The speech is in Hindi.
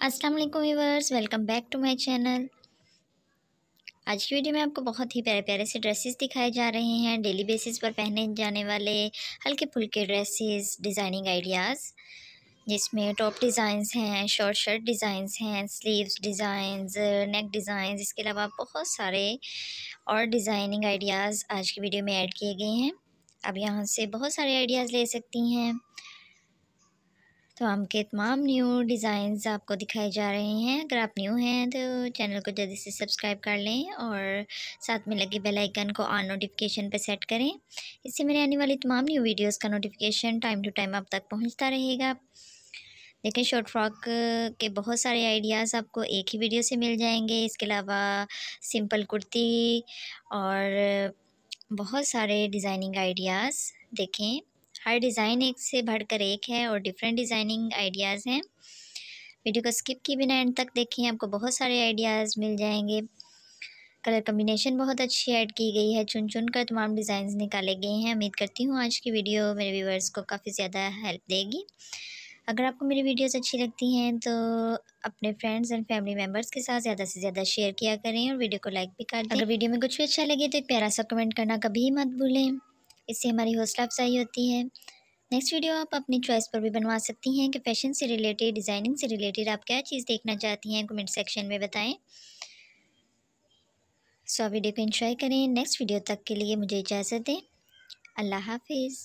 अस्सलाम वालेकुम viewers welcome back to my channel. आज की वीडियो में आपको बहुत ही प्यारे प्यारे से ड्रेसेस दिखाए जा रहे हैं। डेली बेसिस पर पहने जाने वाले हल्के फुल्के ड्रेसेस डिज़ाइनिंग आइडियाज़ जिसमें टॉप डिज़ाइंस हैं शॉर्ट शर्ट डिज़ाइंस हैं स्लीव्स डिज़ाइंस नेक डिज़ाइंस इसके अलावा बहुत सारे और डिज़ाइनिंग आइडियाज़ आज की वीडियो में ऐड किए गए हैं। अब यहाँ से बहुत सारे आइडियाज़ ले सकती हैं। तो हम के तमाम न्यू डिज़ाइंस आपको दिखाए जा रहे हैं। अगर आप न्यू हैं तो चैनल को जल्दी से सब्सक्राइब कर लें और साथ में लगे बेल आइकन को ऑन नोटिफिकेशन पर सेट करें। इससे मेरे आने वाली तमाम न्यू वीडियोस का नोटिफिकेशन टाइम टू टाइम आप तक पहुँचता रहेगा। देखें शॉर्ट फ्रॉक के बहुत सारे आइडियाज़ आपको एक ही वीडियो से मिल जाएँगे। इसके अलावा सिंपल कुर्ती और बहुत सारे डिज़ाइनिंग आइडियाज़ देखें। हर डिज़ाइन एक से बढ़कर एक है और डिफरेंट डिज़ाइनिंग आइडियाज़ हैं। वीडियो को स्किप की बिना एंड तक देखें, आपको बहुत सारे आइडियाज़ मिल जाएँगे। कलर कम्बिनेशन बहुत अच्छी ऐड की गई है चुन चुन कर तमाम डिज़ाइन निकाले गए हैं। उम्मीद करती हूँ आज की वीडियो मेरे व्यूवर्स को काफ़ी ज़्यादा हेल्प देगी। अगर आपको मेरी वीडियोस अच्छी लगती हैं तो अपने फ्रेंड्स एंड फैमिली मेंबर्स के साथ ज़्यादा से ज़्यादा शेयर किया करें और वीडियो को लाइक भी कर दें। अगर वीडियो में कुछ भी अच्छा लगे तो एक प्यारा सा कमेंट करना कभी मत भूलें। इससे हमारी हौसला अफजाई होती है। नेक्स्ट वीडियो आप अपनी चॉइस पर भी बनवा सकती हैं कि फ़ैशन से रिलेटेड डिज़ाइनिंग से रिलेटेड आप क्या चीज़ देखना चाहती हैं कमेंट सेक्शन में बताएँ। सो वीडियो को एंजॉय करें। नेक्स्ट वीडियो तक के लिए मुझे इजाज़त दें। अल्लाह हाफिज़।